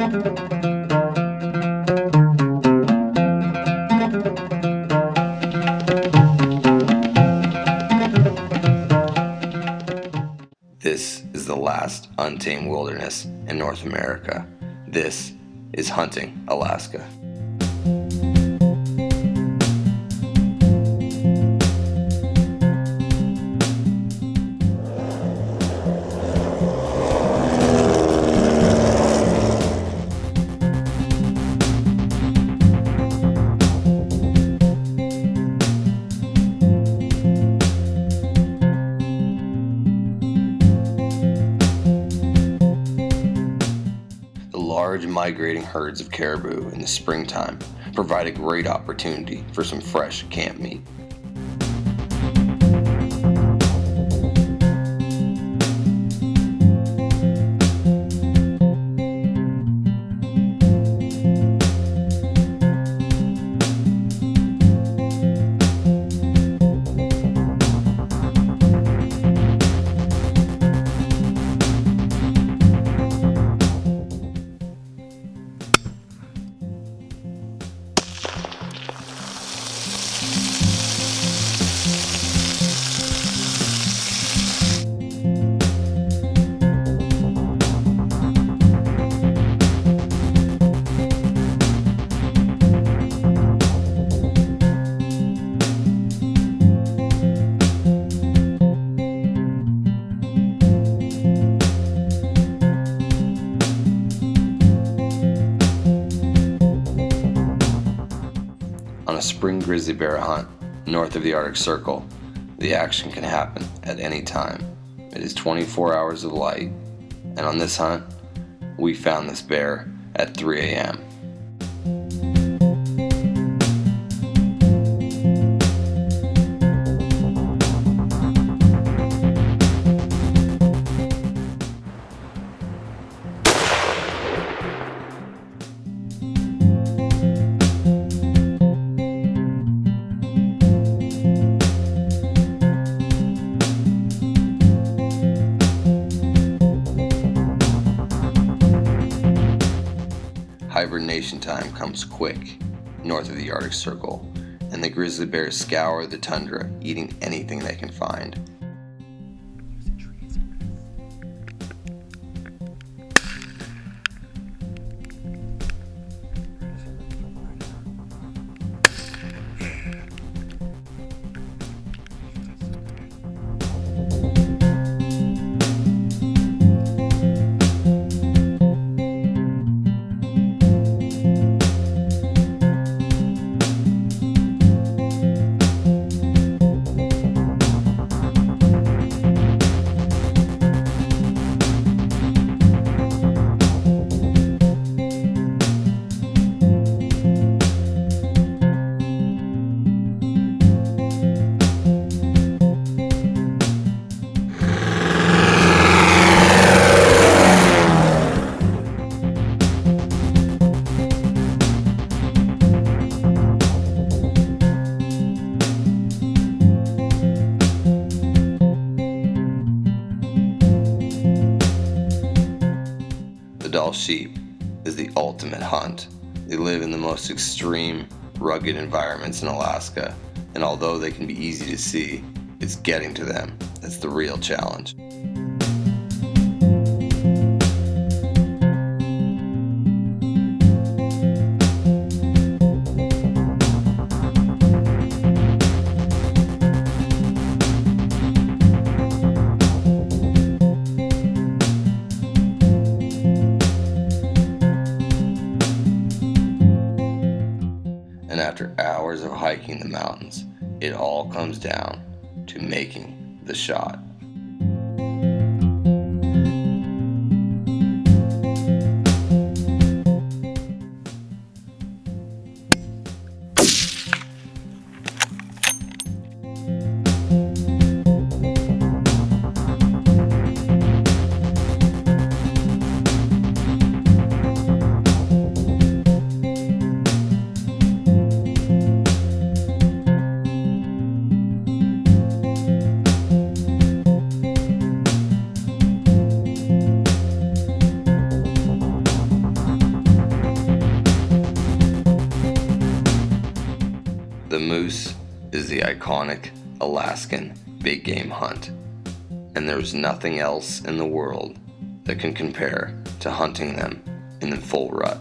This is the last untamed wilderness in North America. This is Hunting Alaska. Large migrating herds of caribou in the springtime provide a great opportunity for some fresh camp meat. A spring grizzly bear hunt north of the Arctic Circle, the action can happen at any time. It is 24 hours of light, and on this hunt, we found this bear at 3 a.m. Hibernation time comes quick north of the Arctic Circle, and the grizzly bears scour the tundra, eating anything they can find. Dall sheep is the ultimate hunt. They live in the most extreme, rugged environments in Alaska, and although they can be easy to see, it's getting to them that's the real challenge. After hours of hiking the mountains, it all comes down to making the shot. The moose is the iconic Alaskan big game hunt, and there's nothing else in the world that can compare to hunting them in the full rut.